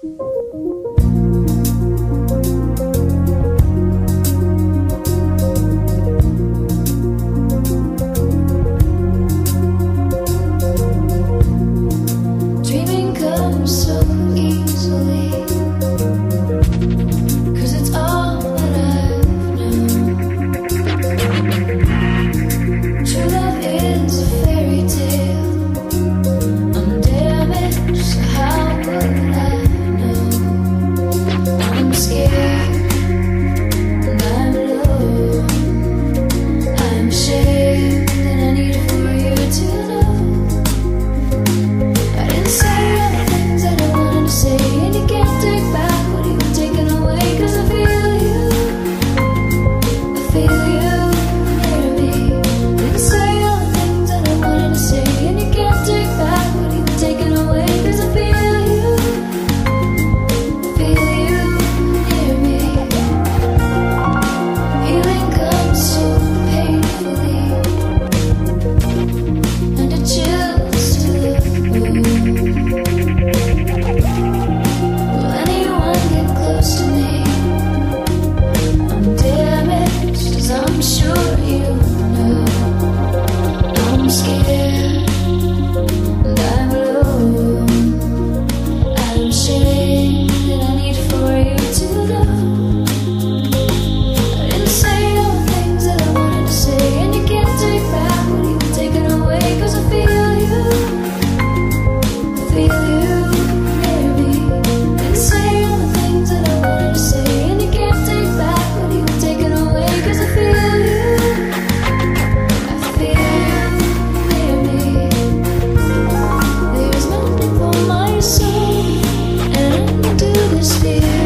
Dreaming comes so easily. sure you know I'm scared. soul and do this fear.